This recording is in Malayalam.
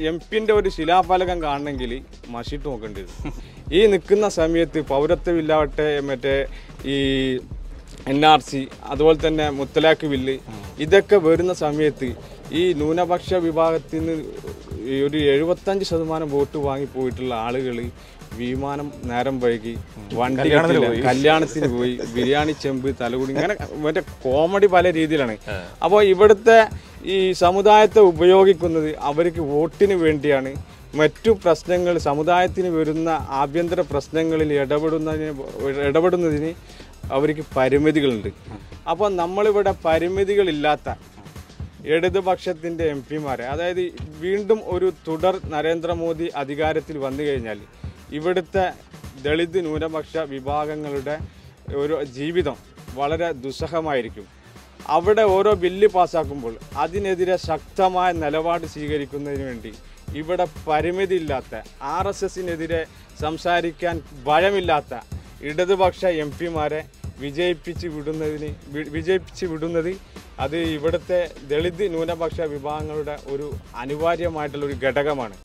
എം പിന്റെ ഒരു ശിലാഫലകം കാണണമെങ്കിൽ മഷിട്ട് നോക്കേണ്ടി വരും. ഈ നിൽക്കുന്ന സമയത്ത് പൗരത്വമില്ലാവട്ടെ മറ്റേ ഈ എൻ ആർ സി അതുപോലെ തന്നെ മുത്തലാഖ് ബില്ല് ഇതൊക്കെ വരുന്ന സമയത്ത് ഈ ന്യൂനപക്ഷ വിഭാഗത്തിൽ നിന്ന് ഈ ഒരു എഴുപത്തഞ്ച് ശതമാനം വോട്ട് വാങ്ങി പോയിട്ടുള്ള ആളുകൾ വിമാനം നേരം വൈകി വണ്ടി കല്യാണത്തിന് പോയി. ബിരിയാണി ചെമ്പ് തലകുടി ഇങ്ങനെ മറ്റേ കോമഡി പല രീതിയിലാണ്. അപ്പോൾ ഇവിടുത്തെ ഈ സമുദായത്തെ ഉപയോഗിക്കുന്നത് അവർക്ക് വോട്ടിന് വേണ്ടിയാണ്. മറ്റു പ്രശ്നങ്ങൾ സമുദായത്തിന് വരുന്ന ആഭ്യന്തര പ്രശ്നങ്ങളിൽ ഇടപെടുന്നതിന് ഇടപെടുന്നതിന് അവർക്ക് പരിമിതികളുണ്ട്. അപ്പോൾ നമ്മളിവിടെ പരിമിതികളില്ലാത്ത ഇടതുപക്ഷത്തിന്റെ എം പിമാരെ അതായത് വീണ്ടും ഒരു തുടർ നരേന്ദ്രമോദി അധികാരത്തിൽ വന്നു കഴിഞ്ഞാൽ ഇവിടുത്തെ ദളിത് ന്യൂനപക്ഷ വിഭാഗങ്ങളുടെ ഒരു ജീവിതം വളരെ ദുസ്സഹമായിരിക്കും. അവിടെ ഓരോ ബില്ല് പാസ്സാക്കുമ്പോൾ അതിനെതിരെ ശക്തമായ നിലപാട് സ്വീകരിക്കുന്നതിന് വേണ്ടി ഇവിടെ പരിമിതിയില്ലാത്ത ആർ എസ് എസിനെതിരെ സംസാരിക്കാൻ ഭയമില്ലാത്ത ഇടതുപക്ഷ എം പിമാരെ വിജയിപ്പിച്ച് വിടുന്നതിന് വിജയിപ്പിച്ച് വിടുന്നത് അത് ഇവിടുത്തെ ദളിത് ന്യൂനപക്ഷ വിഭാഗങ്ങളുടെ ഒരു അനിവാര്യമായിട്ടുള്ള ഒരു ഘടകമാണ്.